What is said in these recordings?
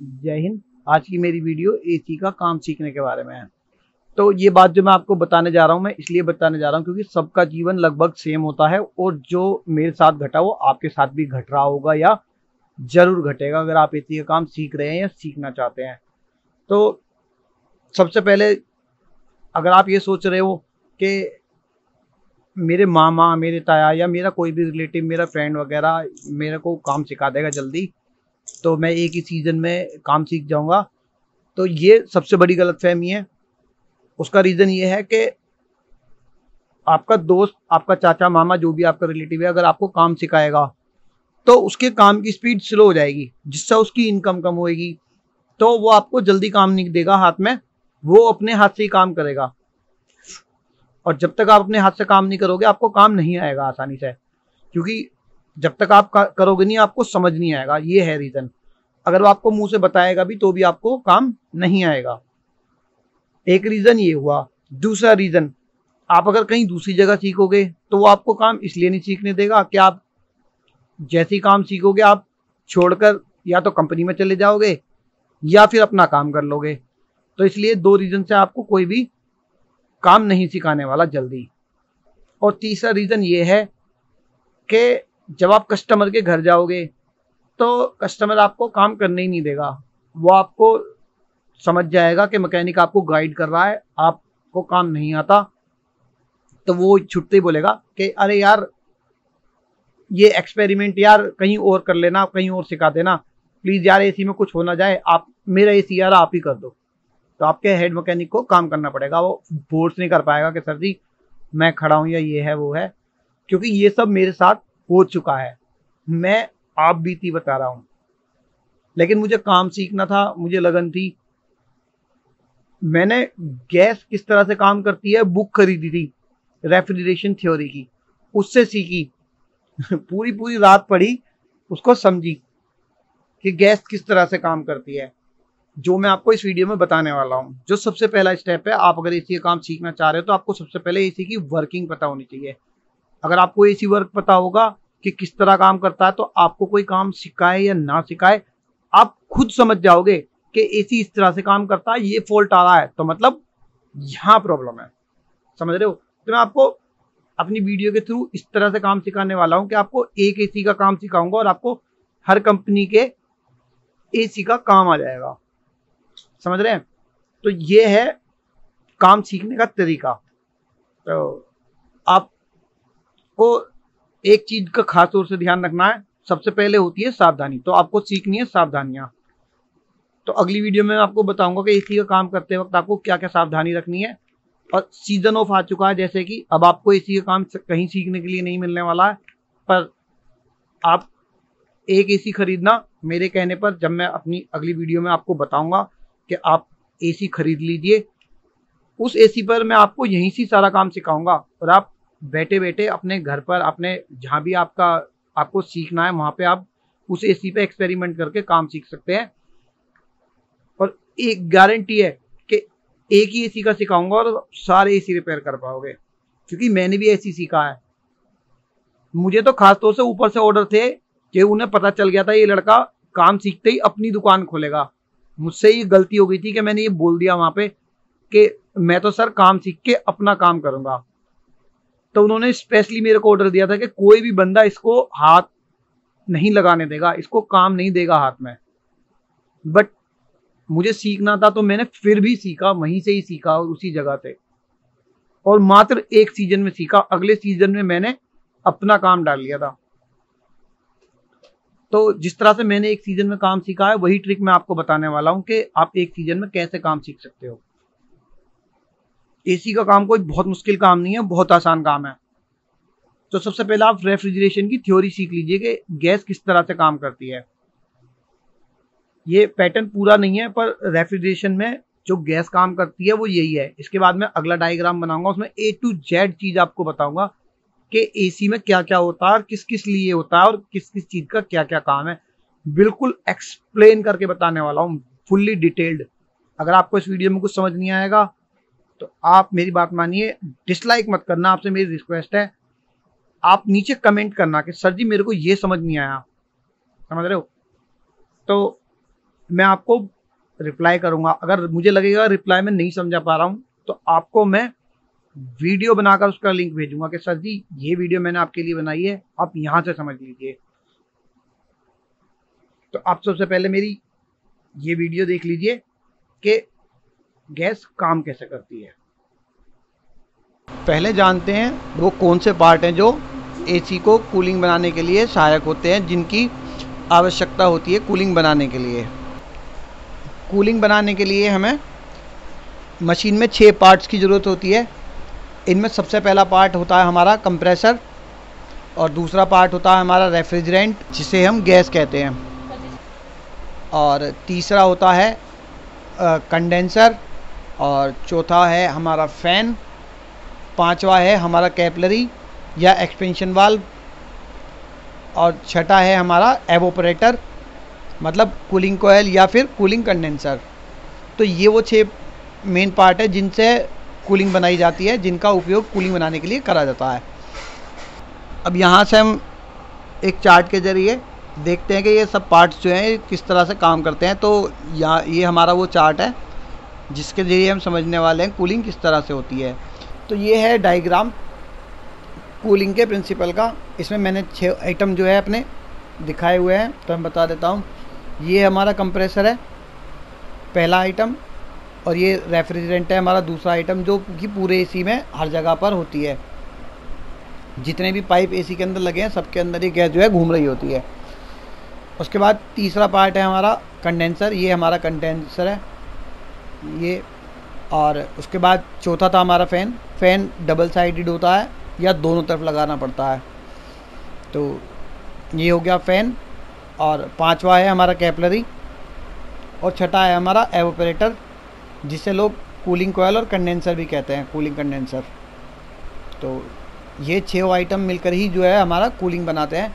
जय हिंद। आज की मेरी वीडियो एसी का काम सीखने के बारे में है। तो ये बात जो मैं आपको बताने जा रहा हूँ, मैं इसलिए बताने जा रहा हूँ क्योंकि सबका जीवन लगभग सेम होता है और जो मेरे साथ घटा वो आपके साथ भी घट रहा होगा या ज़रूर घटेगा अगर आप एसी का काम सीख रहे हैं या सीखना चाहते हैं। तो सबसे पहले अगर आप ये सोच रहे हो कि मेरे मामा, मेरे ताया या मेरा कोई भी रिलेटिव मेरा फ्रेंड वगैरह मेरे को काम सिखा देगा जल्दी तो मैं एक ही सीज़न में काम सीख जाऊँगा। तो ये सबसे बड़ी गलत फहमी है। उसका रीज़न ये है कि आपका दोस्त, आपका चाचा, मामा, जो भी आपका रिलेटिव है, अगर आपको काम सिखाएगा तो उसके काम की स्पीड स्लो हो जाएगी, जिससे उसकी इनकम कम होएगी। तो वो आपको जल्दी काम नहीं देगा हाथ में, वो अपने हाथ से ही काम करेगा। और जब तक आप अपने हाथ से काम नहीं करोगे, आपको काम नहीं आएगा आसानी से, क्योंकि जब तक आप करोगे नहीं, आपको समझ नहीं आएगा। ये है रीजन अगर वो आपको मुँह से बताएगा भी तो भी आपको काम नहीं आएगा। एक रीजन ये हुआ। दूसरा रीजन आप अगर कहीं दूसरी जगह सीखोगे तो वो आपको काम इसलिए नहीं सीखने देगा कि आप जैसे ही काम सीखोगे, आप छोड़कर या तो कंपनी में चले जाओगे, या फिर अपना काम कर लोगे। तो इसलिए दो रीजन से आपको कोई भी काम नहीं सिखाने वाला जल्दी। और तीसरा रीजन ये है कि जब आप कस्टमर के घर जाओगे तो कस्टमर आपको काम करने ही नहीं देगा। वो आपको समझ जाएगा कि मैकेनिक आपको गाइड कर रहा है, आपको काम नहीं आता। तो वो छुट्टे ही बोलेगा कि, अरे यार, ये एक्सपेरिमेंट यार, कहीं और कर लेना, कहीं और सिखा देना। प्लीज़ यार एसी में कुछ होना जाए, आप, मेरा एसी यार, आप ही कर दो। तो आपके हेड मैकेनिक को काम करना पड़ेगा। वो फोर्स नहीं कर पाएगा कि, सर जी, मैं खड़ा हूँ या ये है, वो है। क्योंकि ये सब मेरे साथ हो चुका है। मैं आप बीती बता रहा हूँ। लेकिन मुझे काम सीखना था, मुझे लगन थी। मैंने गैस किस तरह से काम करती है, बुक खरीदी थी, रेफ्रिजरेशन थ्योरी की। उससे सीखी। पूरी पूरी रात पढ़ी, उसको समझी कि गैस किस तरह से काम करती है, जो मैं आपको इस वीडियो में बताने वाला हूँ। जो सबसे पहला स्टेप है, आप अगर एसी का काम सीखना चाह रहे हो तो आपको सबसे पहले एसी की वर्किंग पता होनी चाहिए। अगर आपको एसी वर्क पता होगा कि किस तरह काम करता है तो आपको कोई काम सिखाए या ना सिखाए, आप खुद समझ जाओगे कि एसी इस तरह से काम करता है, ये फॉल्ट आ रहा है। तो मतलब यहाँ प्रॉब्लम है। समझ रहे हो? तो मैं आपको अपनी वीडियो के थ्रू इस तरह से काम सिखाने वाला हूँ कि आपको एक एसी का काम सिखाऊँगा और आपको हर कंपनी के एसी का काम आ जाएगा। समझ रहे हैं? तो ये है काम सीखने का तरीका। तो आप को एक चीज़ का खास तौर से ध्यान रखना है, सबसे पहले होती है सावधानी। तो आपको सीखनी है सावधानियाँ। तो अगली वीडियो में मैं आपको बताऊँगा कि एसी का काम करते वक्त आपको क्या क्या सावधानी रखनी है। और सीज़न ऑफ़ आ चुका है, जैसे कि अब आपको एसी का काम कहीं सीखने के लिए नहीं मिलने वाला है। पर आप एक एसी खरीदना, मेरे कहने पर जब मैं अपनी अगली वीडियो में आपको बताऊँगा कि आप एसी खरीद लीजिए, उस एसी पर मैं आपको यहीं से सारा काम सिखाऊँगा। और आप बैठे बैठे अपने घर पर, अपने जहाँ भी आपका, आपको सीखना है, वहाँ पे आप उस एसी पे एक्सपेरिमेंट करके काम सीख सकते हैं। और एक गारंटी है कि एक ही एसी का सिखाऊँगा और सारे एसी रिपेयर कर पाओगे, क्योंकि मैंने भी एसी सीखा है। मुझे तो खासतौर से ऊपर से ऑर्डर थे कि उन्हें पता चल गया था ये लड़का काम सीखते ही अपनी दुकान खोलेगा। मुझसे ये गलती हो गई थी कि मैंने ये बोल दिया वहाँ पे कि मैं तो सर काम सीख के अपना काम करूँगा। तो उन्होंने स्पेशली मेरे को ऑर्डर दिया था कि कोई भी बंदा इसको हाथ नहीं लगाने देगा, इसको काम नहीं देगा हाथ में। बट मुझे सीखना था तो मैंने फिर भी सीखा, वहीं से ही सीखा और उसी जगह से। और मात्र एक सीज़न में सीखा, अगले सीज़न में मैंने अपना काम डाल लिया था। तो जिस तरह से मैंने एक सीज़न में काम सीखा है, वही ट्रिक मैं आपको बताने वाला हूँ कि आप एक सीज़न में कैसे काम सीख सकते हो। एसी का काम कोई बहुत मुश्किल काम नहीं है, बहुत आसान काम है। तो सबसे पहले आप रेफ्रिजरेशन की थ्योरी सीख लीजिए कि गैस किस तरह से काम करती है। ये पैटर्न पूरा नहीं है, पर रेफ्रिजरेशन में जो गैस काम करती है वो यही है। इसके बाद में अगला डायग्राम बनाऊँगा, उसमें ए टू जेड चीज़ आपको बताऊँगा कि एसी में क्या क्या होता है और किस किस लिए होता है और किस किस चीज़ का क्या क्या काम है। बिल्कुल एक्सप्लेन करके बताने वाला हूँ फुल्ली डिटेल्ड अगर आपको इस वीडियो में कुछ समझ नहीं आएगा तो आप मेरी बात मानिए डिसलाइक मत करना, आपसे मेरी रिक्वेस्ट है। आप नीचे कमेंट करना कि, सर जी, मेरे को ये समझ नहीं आया। समझ रहे हो? तो मैं आपको रिप्लाई करूँगा। अगर मुझे लगेगा रिप्लाई में नहीं समझा पा रहा हूँ तो आपको मैं वीडियो बनाकर उसका लिंक भेजूँगा कि, सर जी, ये वीडियो मैंने आपके लिए बनाई है, आप यहाँ से समझ लीजिए। तो आप सबसे पहले मेरी ये वीडियो देख लीजिए कि गैस काम कैसे करती है? पहले जानते हैं वो कौन से पार्ट हैं जो एसी को कूलिंग बनाने के लिए सहायक होते हैं, जिनकी आवश्यकता होती है कूलिंग बनाने के लिए। कूलिंग बनाने के लिए हमें मशीन में छः पार्ट्स की ज़रूरत होती है। इनमें सबसे पहला पार्ट होता है हमारा कंप्रेसर और दूसरा पार्ट होता है हमारा रेफ्रिजरेंट जिसे हम गैस कहते हैं। और तीसरा होता है कंडेंसर और चौथा है हमारा फ़ैन, पांचवा है हमारा कैपलरी या एक्सपेंशन वाल्व और छठा है हमारा एवोपरेटर मतलब कूलिंग कोयल या फिर कूलिंग कंडेंसर तो ये वो छः मेन पार्ट है जिनसे कूलिंग बनाई जाती है, जिनका उपयोग कूलिंग बनाने के लिए करा जाता है। अब यहाँ से हम एक चार्ट के ज़रिए देखते हैं कि ये सब पार्ट्स जो हैं किस तरह से काम करते हैं। तो यहाँ, ये हमारा वो चार्ट है। जिसके ज़रिए हम समझने वाले हैं कूलिंग किस तरह से होती है। तो ये है डायग्राम कूलिंग के प्रिंसिपल का। इसमें मैंने छः आइटम जो है अपने दिखाए हुए हैं तो मैं बता देता हूँ। ये हमारा कंप्रेसर है, पहला आइटम और ये रेफ्रिजरेंट है हमारा दूसरा आइटम जो कि पूरे एसी में हर जगह पर होती है। जितने भी पाइप एसी के अंदर लगे हैं, सबके अंदर ये गैस जो है घूम रही होती है। उसके बाद तीसरा पार्ट है हमारा कंडेंसर ये हमारा कंडेंसर है। ये। और उसके बाद चौथा था हमारा फ़ैन। फ़ैन डबल साइडेड होता है या दोनों तरफ़ लगाना पड़ता है। तो ये हो गया फ़ैन। और पांचवा है हमारा कैपलरी। और छठा है हमारा एवोपरेटर जिसे लोग कूलिंग कोयल और कंडेंसर भी कहते हैं कूलिंग कंडेंसर तो ये छः आइटम मिलकर ही जो है हमारा कूलिंग बनाते हैं।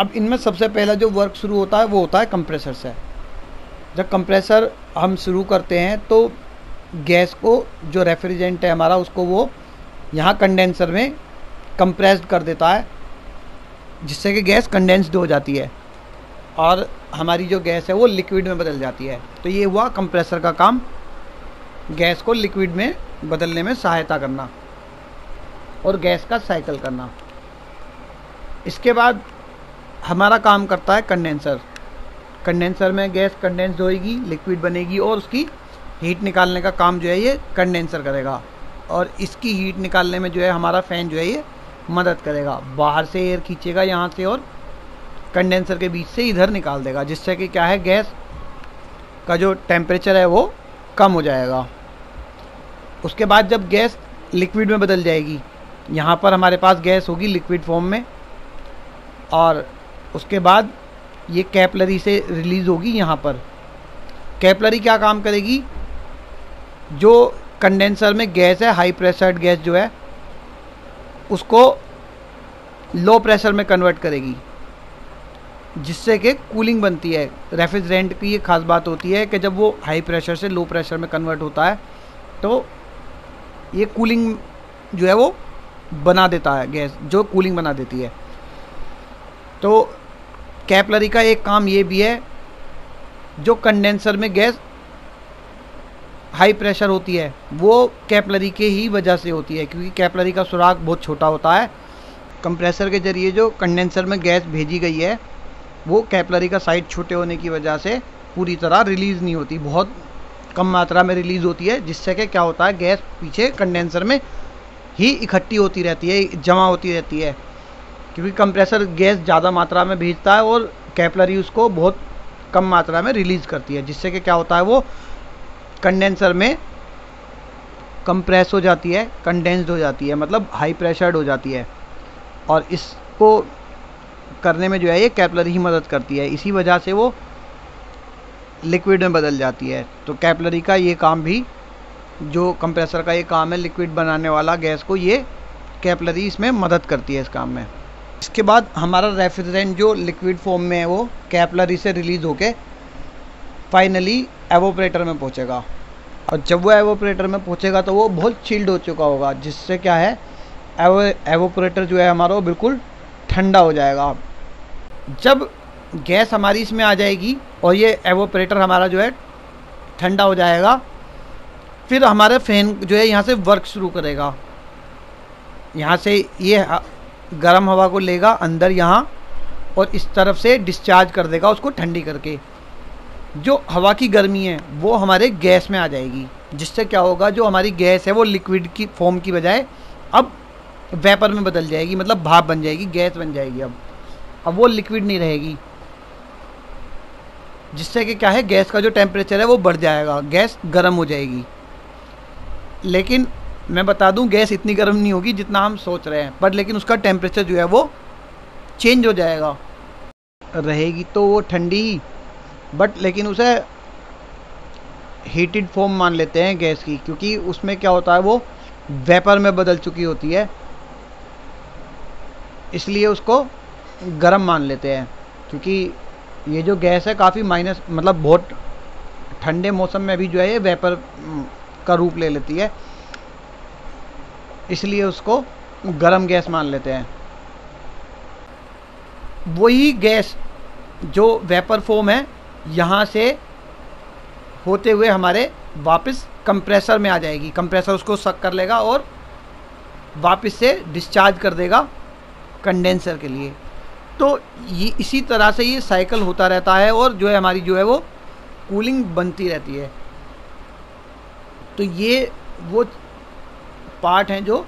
अब इनमें सबसे पहला जो वर्क शुरू होता है, वो होता है कंप्रेसर से जब कंप्रेसर हम शुरू करते हैं तो गैस को जो रेफ्रिजरेंट है हमारा, उसको वो यहाँ कंडेंसर में कंप्रेस्ड कर देता है, जिससे कि गैस कंडेंस्ड हो जाती है और हमारी जो गैस है वो लिक्विड में बदल जाती है। तो ये हुआ कंप्रेसर का काम, गैस को लिक्विड में बदलने में सहायता करना और गैस का साइकिल करना। इसके बाद हमारा काम करता है कंडेंसर कंडेंसर में गैस कंडेंस होएगी, लिक्विड बनेगी और उसकी हीट निकालने का काम जो है ये कंडेंसर करेगा। और इसकी हीट निकालने में जो है हमारा फ़ैन जो है ये मदद करेगा। बाहर से एयर खींचेगा यहाँ से और कंडेंसर के बीच से इधर निकाल देगा, जिससे कि क्या है, गैस का जो टेम्परेचर है वो कम हो जाएगा। उसके बाद जब गैस लिक्विड में बदल जाएगी, यहाँ पर हमारे पास गैस होगी लिक्विड फॉर्म में और उसके बाद ये कैपलरी से रिलीज़ होगी यहाँ पर। कैपलरी क्या काम करेगी? जो कंडेंसर में गैस है हाई प्रेशर्ड गैस जो है, उसको लो प्रेशर में कन्वर्ट करेगी। जिससे कि कूलिंग बनती है रेफ्रिजरेंट की ये खास बात होती है कि जब वो हाई प्रेशर से लो प्रेशर में कन्वर्ट होता है तो ये कूलिंग जो है वो बना देता है गैस, जो कूलिंग बना देती है। तो कैपलरी का एक काम ये भी है, जो कंडेंसर में गैस हाई प्रेशर होती है, वो कैपलरी के ही वजह से होती है, क्योंकि कैपलरी का सुराग बहुत छोटा होता है। कंप्रेसर के ज़रिए जो कंडेंसर में गैस भेजी गई है, वो कैपलरी का साइड छोटे होने की वजह से पूरी तरह रिलीज़ नहीं होती, बहुत कम मात्रा में रिलीज़ होती है, जिससे कि क्या होता है, गैस पीछे कंडेंसर में ही इकट्ठी होती रहती है, जमा होती रहती है। क्योंकि कंप्रेसर गैस ज़्यादा मात्रा में भेजता है और कैपलरी उसको बहुत कम मात्रा में रिलीज़ करती है, जिससे कि क्या होता है वो कंडेंसर में कंप्रेस हो जाती है कंडेंस्ड हो जाती है मतलब हाई प्रेशर्ड हो जाती है। और इसको करने में जो है, ये कैपलरी ही मदद करती है। इसी वजह से वो लिक्विड में बदल जाती है। तो कैपलरी का ये काम भी, जो कंप्रेसर का ये काम है लिक्विड बनाने वाला गैस को ये कैपलरी इसमें मदद करती है इस काम में। इसके बाद हमारा रेफ्रिजरेंट जो लिक्विड फॉर्म में है वो कैपलरी से रिलीज़ होके फाइनली एवोपरेटर में पहुंचेगा। और जब वो एवोपरेटर में पहुंचेगा तो वो बहुत चिल्ड हो चुका होगा, जिससे क्या है, एवो, एवोपरेटर जो है हमारा वो बिल्कुल ठंडा हो जाएगा। जब गैस हमारी इसमें आ जाएगी और ये एवोपरेटर हमारा जो है ठंडा हो जाएगा, फिर हमारे फ़ैन जो है यहाँ से वर्क शुरू करेगा। यहाँ से ये गर्म हवा को लेगा अंदर यहाँ और इस तरफ़ से डिस्चार्ज कर देगा उसको ठंडी करके। जो हवा की गर्मी है, वो हमारे गैस में आ जाएगी। जिससे क्या होगा, जो हमारी गैस है, वो लिक्विड की फॉर्म की बजाय अब वेपर में बदल जाएगी मतलब भाप बन जाएगी, गैस बन जाएगी अब। अब वो लिक्विड नहीं रहेगी। जिससे कि क्या है, गैस का जो टेम्परेचर है, वो बढ़ जाएगा, गैस गर्म हो जाएगी। लेकिन मैं बता दूँ, गैस इतनी गर्म नहीं होगी जितना हम सोच रहे हैं। बट लेकिन उसका टेम्परेचर जो है वो चेंज हो जाएगा। रहेगी तो वो ठंडी ही बट लेकिन उसे हीटेड फॉर्म मान लेते हैं गैस की, क्योंकि उसमें क्या होता है, वो वेपर में बदल चुकी होती है। इसलिए उसको गर्म मान लेते हैं, क्योंकि ये जो गैस है काफ़ी माइनस मतलब बहुत ठंडे मौसम में भी जो है ये वेपर का रूप ले लेती है। इसलिए उसको गर्म गैस मान लेते हैं। वही गैस जो वेपर फोम है, यहाँ से होते हुए हमारे वापस कंप्रेसर में आ जाएगी। कंप्रेसर उसको सक कर लेगा और वापस से डिस्चार्ज कर देगा कंडेंसर के लिए। तो ये इसी तरह से ये साइकिल होता रहता है और जो है हमारी जो है वो कूलिंग बनती रहती है। तो ये वो पार्ट हैं जो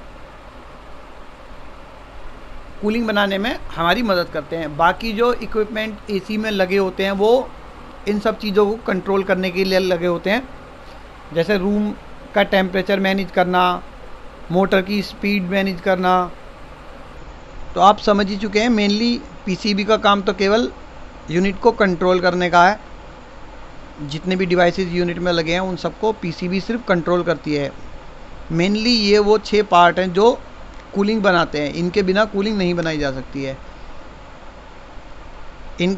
कूलिंग बनाने में हमारी मदद करते हैं। बाकी जो इक्विपमेंट एसी में लगे होते हैं, वो इन सब चीज़ों को कंट्रोल करने के लिए लगे होते हैं। जैसे रूम का टेम्परेचर मैनेज करना मोटर की स्पीड मैनेज करना। तो आप समझ ही चुके हैं मेनली पीसीबी का काम तो केवल यूनिट को कंट्रोल करने का है। जितने भी डिवाइसेस यूनिट में लगे हैं, उन सबको पीसीबी सिर्फ़ कंट्रोल करती है। मेनली ये वो छः पार्ट हैं जो कूलिंग बनाते हैं। इनके बिना कूलिंग नहीं बनाई जा सकती है। इन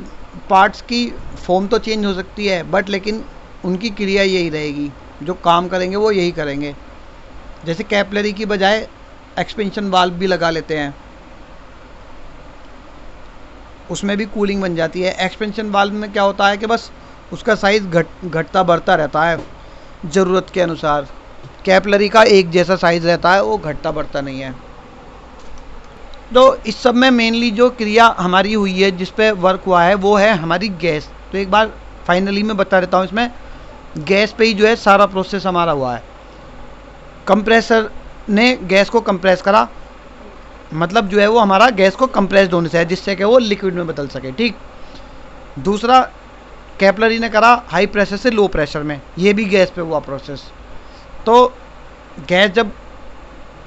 पार्ट्स की फॉर्म तो चेंज हो सकती है बट लेकिन उनकी क्रिया यही रहेगी। जो काम करेंगे, वो यही करेंगे। जैसे कैपलरी की बजाय एक्सपेंशन वाल्व भी लगा लेते हैं। उसमें भी कूलिंग बन जाती है। एक्सपेंशन वाल्व में क्या होता है कि बस उसका साइज़ घट, घटता बढ़ता रहता है ज़रूरत के अनुसार। कैपलरी का एक जैसा साइज़ रहता है, वो घटता बढ़ता नहीं है। तो इस सब में मेनली जो क्रिया हमारी हुई है, जिस पे वर्क हुआ है, वो है हमारी गैस तो एक बार फाइनली मैं बता देता हूँ इसमें गैस पे ही जो है सारा प्रोसेस हमारा हुआ है। कंप्रेसर ने गैस को कंप्रेस करा। मतलब जो है वो हमारा गैस को कंप्रेस्ड होने से है, जिससे कि वो लिक्विड में बदल सके, ठीक? दूसरा, कैपलरी ने करा हाई प्रेशर से लो प्रेशर में। ये भी गैस पे हुआ प्रोसेस तो गैस जब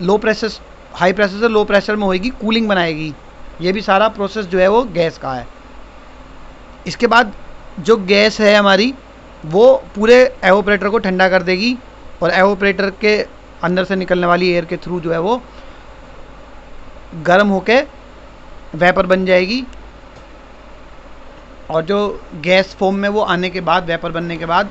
लो प्रेशर हाई प्रेशर से लो प्रेशर में होएगी कूलिंग बनाएगी। ये भी सारा प्रोसेस जो है वो गैस का है। इसके बाद जो गैस है हमारी, वो पूरे एवोपरेटर को ठंडा कर देगी और एवोपरेटर के अंदर से निकलने वाली एयर के थ्रू जो है वो गर्म होके वेपर बन जाएगी। और जो गैस फॉर्म में वो आने के बाद वेपर बनने के बाद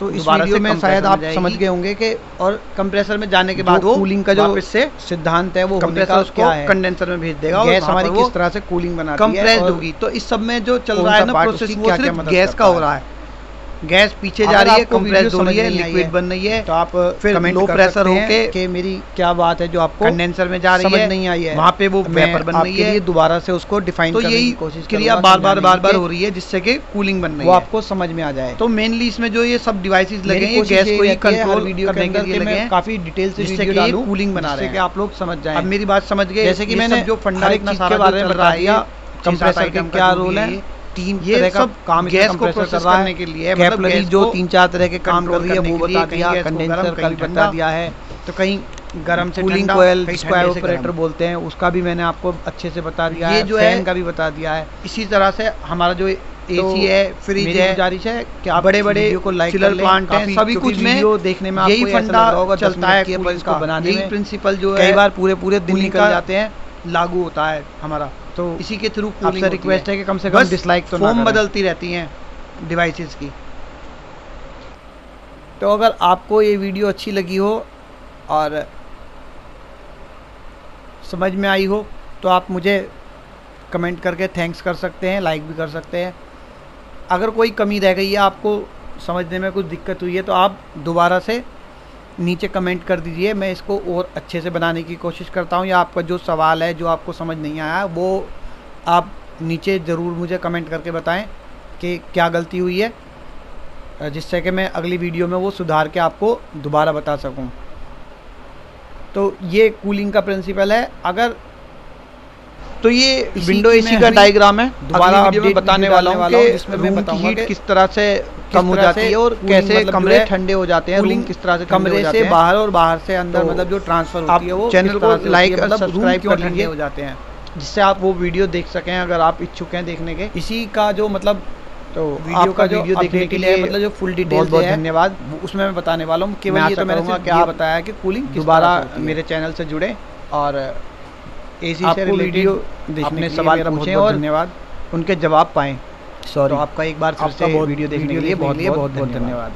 तो इस वीडियो में शायद आप समझ गए होंगे कि और कंप्रेसर में जाने के बाद वो कूलिंग का जो इससे सिद्धांत है वो कंप्रेसर उसको कंडेंसर में भेज देगा गैस हमारी किस तरह से कूलिंग बनाती है कंप्रेस होगी तो इस सब में जो चल रहा है ना प्रोसेस वो सिर्फ़ गैस का हो? रहा है। गैस पीछे जा रही है कंप्रेस हो रही है लिक्विड बन रही है। तो आप फिर लो प्रेशर होके कि मेरी क्या बात है जो आपको कंडेंसर में जा रही है नहीं आई है। वहाँ पे वो वेपर बन रही है। दोबारा से उसको डिफाइन तो यही कोशिश क्रिया बार बार बार बार हो रही है जिससे कि कूलिंग बन रही है। आपको समझ में आ जाए। तो मेनली इसमें जो ये सब डिवाइसेज लगे हैं गैस को कंट्रोल वीडियो करने के लिए लगे हैं काफ़ी डिटेल से कूलिंग बना रहे हैं। आप लोग समझ जाए। अब मेरी बात समझ गए जैसे कि मैंने जो फंडा इतना सारा बारे में बता दिया कंप्रेसर का क्या रोल है तीन ये तरह सब काम गैस को प्रोसेस करने के लिए मतलब जो तीन चार तरह के काम कर रही है वो बता दिया कंडेंसर का भी बता दिया है तो कहीं गर्म से कूलिंग कोयल जिसको ऑपरेटर बोलते हैं उसका भी मैंने आपको अच्छे से बता दिया ये जो है का भी बता दिया है। इसी तरह से हमारा जो एसी तो है फ्रिज है गुजारिश है कि आप बड़े बड़े को लाइक चिलर प्लांट है सभी कुछ में देखने में यही फंडा चलता है इसको बनाने में। प्रिंसिपल जो है कई बार पूरे पूरे दिन निकल जाते हैं लागू होता है हमारा। तो इसी के थ्रू आपसे रिक्वेस्ट है। कि कम से कम डिसलाइक तो फॉर्म बदलती रहती हैं डिवाइसेस की। तो अगर आपको ये वीडियो अच्छी लगी हो और समझ में आई हो तो आप मुझे कमेंट करके थैंक्स कर सकते हैं लाइक भी कर सकते हैं। अगर कोई कमी रह गई है आपको समझने में कुछ दिक्कत हुई है तो आप दोबारा से नीचे कमेंट कर दीजिए, मैं इसको और अच्छे से बनाने की कोशिश करता हूँ। या आपका जो सवाल है, जो आपको समझ नहीं आया, वो आप नीचे ज़रूर मुझे कमेंट करके बताएँ कि क्या गलती हुई है, जिससे कि मैं अगली वीडियो में वो सुधार के आपको दोबारा बता सकूँ। तो ये कूलिंग का प्रिंसिपल है। अगर तो ये विंडो एसी का डायग्राम है। दोबारा update बताने वाला हूँ रूम की हीट किस तरह से कम हो जाती है और कैसे मतलब कमरे ठंडे हो जाते हैं रूम कूलिंग किस तरह से कमरे से बाहर और बाहर से अंदर तो मतलब जो ट्रांसफ़र होती है वो चैनल को तरह से होती like है, और मतलब क्यों कर ठंडे लीजिए। हो जाते हैं? जिससे आप वो वीडियो देख सकें अगर आप इच्छुक हैं देखने के। इसी का जो मतलब तो वीडियो का जो वीडियो देखने के लिए मतलब जो फुल डिटेल बहुत बहुत धन्यवाद। उसमें मैं बताने वाला हूँ। केवल ये तो मैंने करूँगा सिर्फ़ कि ये आप बताया कि कूलिंग दोबारा। मेरे चैनल से जुड़े और एसी से वीडियो रिलेटेड देखने के लिए सवाल पूछे और धन्यवाद। उनके जवाब पाएँ। सॉरी तो आपका एक बार फिर से बहुत वीडियो देखने के लिए बहुत बहुत धन्यवाद।